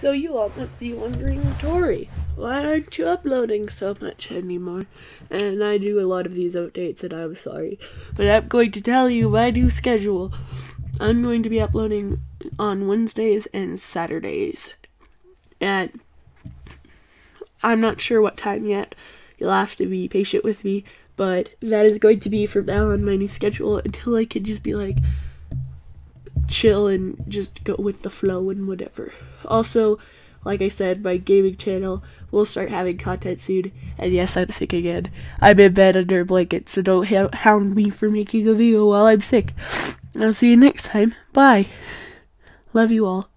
So you all might be wondering, Tori, why aren't you uploading so much anymore? And I do a lot of these updates, and I'm sorry, but I'm going to tell you my new schedule. I'm going to be uploading on Wednesdays and Saturdays, and I'm not sure what time yet. You'll have to be patient with me, but that is going to be from now on my new schedule until I can just be like chill and just go with the flow and whatever. Also, like I said, my gaming channel will start having content soon. And yes, I'm sick again. I'm in bed under a blanket, so don't hound me for making a video while I'm sick. I'll see you next time. Bye. Love you all.